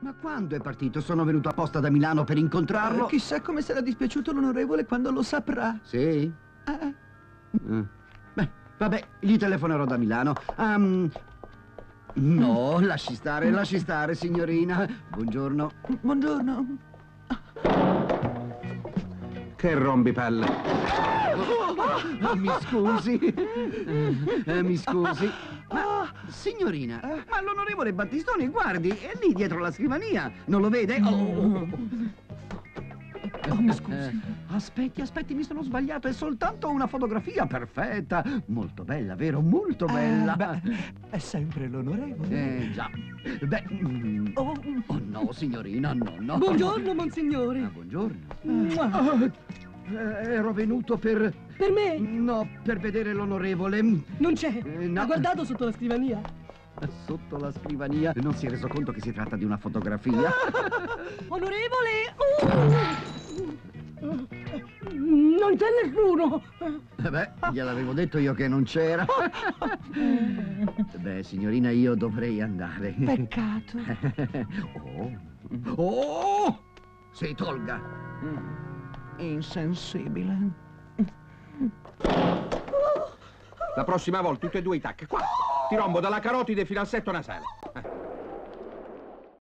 Ma quando è partito? Sono venuto apposta da Milano per incontrarlo. Eh, chissà come sarà dispiaciuto l'onorevole quando lo saprà. Sì? Eh, Ah. Beh, vabbè, gli telefonerò da Milano. Ehm, no, lasci stare, lasci stare, signorina. Buongiorno. buongiorno. Che rompipalle. Ah, mi scusi. Eh, mi scusi. Ma, signorina, ma l'onorevole Battistoni, guardi, è lì dietro la scrivania. Non lo vede? Oh. Oh, mi scusi. Eh, aspetti, aspetti, mi sono sbagliato. È soltanto una fotografia perfetta. Molto bella, vero? Molto bella. Eh, beh, è sempre l'onorevole. Eh, già. Beh, mm, Oh, oh no, signorina, no, no. Buongiorno, Ah, monsignore. buongiorno. Eh, ero venuto per... Per me No, per vedere l'onorevole. non c'è. Eh, no. Ha guardato sotto la scrivania. Sotto la scrivania. Non si è reso conto che si tratta di una fotografia. Onorevole! Uh! Non c'è nessuno. Eh Beh, gliel'avevo detto io che non c'era. Beh, signorina, io dovrei andare. peccato. Oh. Oh! Si tolga. Insensibile. La prossima volta tutte e due i tac. Qua. Ti rombo dalla carotide fino al setto nasale.